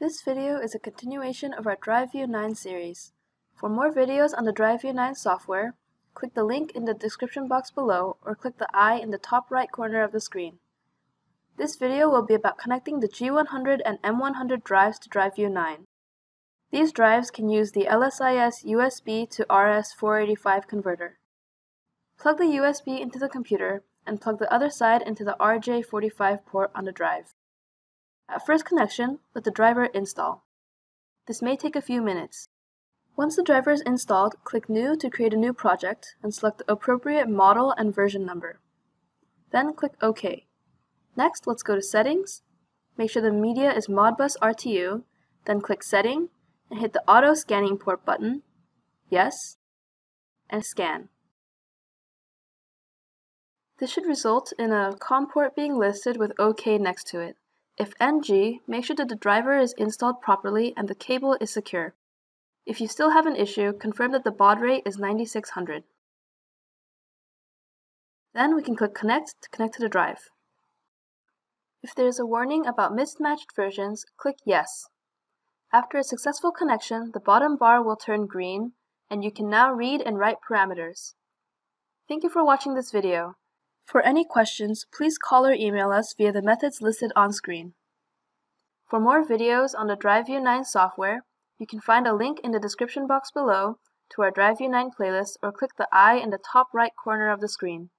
This video is a continuation of our DriveView 9 series. For more videos on the DriveView 9 software, click the link in the description box below or click the eye in the top right corner of the screen. This video will be about connecting the G100 and M100 drives to DriveView 9. These drives can use the LSIS USB to RS485 converter. Plug the USB into the computer and plug the other side into the RJ45 port on the drive. At first connection, let the driver install. This may take a few minutes. Once the driver is installed, click New to create a new project and select the appropriate model and version number. Then click OK. Next, let's go to Settings, make sure the media is Modbus RTU, then click Setting and hit the Auto Scanning Port button, Yes, and Scan. This should result in a COM port being listed with OK next to it. If NG, make sure that the driver is installed properly and the cable is secure. If you still have an issue, confirm that the baud rate is 9600. Then we can click Connect to connect to the drive. If there is a warning about mismatched versions, click Yes. After a successful connection, the bottom bar will turn green, and you can now read and write parameters. Thank you for watching this video. For any questions, please call or email us via the methods listed on screen. For more videos on the DriveView 9 software, you can find a link in the description box below to our DriveView 9 playlist or click the eye in the top right corner of the screen.